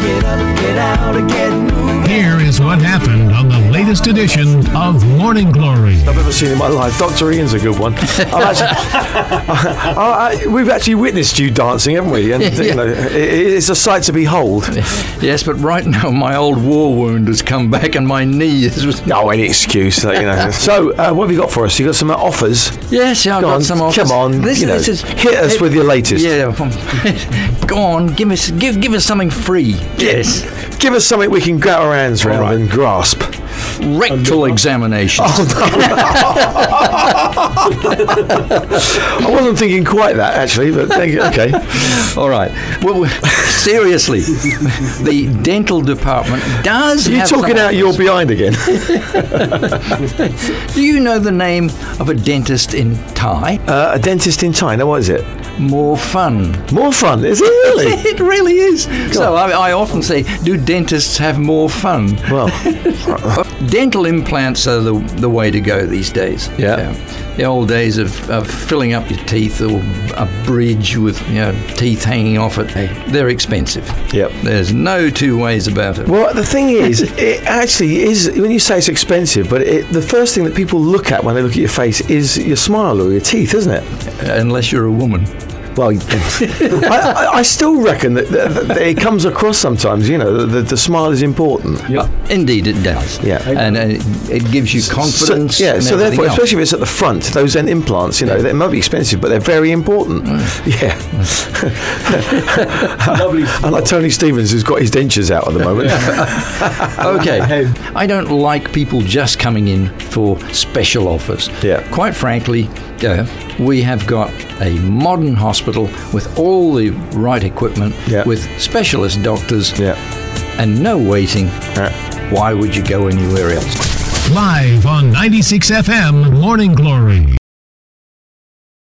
get up, get out, and get edition of Morning Glory. I've ever seen in my life. Dr. Iain's a good one. Actually, I, I, we've actually witnessed you dancing, haven't we? And you know, it, it's a sight to behold. Yes, but right now my old war wound has come back and my knee is. No, any excuse, you know. So, uh, what have you got for us? You got some offers? Yes, yeah, I've Go got on, some offers. come on, This, you know, is, hit us with your latest. Yeah, go on, give us give give us something free. Yes, Give us something we can get our hands around right. and grasp. Rectal examination. I wasn't thinking quite that actually, but thank you. okay. All right. Well, seriously, the dental department does. You're talking out your behind again. Do you know the name of a dentist in Thai? Uh, a dentist in China. What is it? More fun. More fun, is it really? It really is. So I, I often say, do dentists have more fun? well, Dental implants are the, the way to go these days. Yeah. The old days of, of filling up your teeth or a bridge with you know, teeth hanging off it, hey, they're expensive. Yep. There's no two ways about it. Well, the thing is, it actually is when you say it's expensive, but it, the first thing that people look at when they look at your face is your smile or your teeth, isn't it? Unless you're a woman. Well, I, I, I still reckon that, that, that it comes across sometimes. You know, that the, the smile is important. Uh, Indeed, it does. Yeah. And uh, it gives you confidence. So, yeah, so therefore, else. especially if it's at the front, those then implants, you know, they might be expensive, but they're very important. Yeah. Lovely. like Tony Stevens, who's got his dentures out at the moment. Okay. I don't like people just coming in for special offers. Yeah. Quite frankly, uh, we have got a modern hospital with all the right equipment, Yeah. with specialist doctors, yeah. and no waiting. Yeah. Why would you go anywhere else? Live on 96 FM Morning Glory.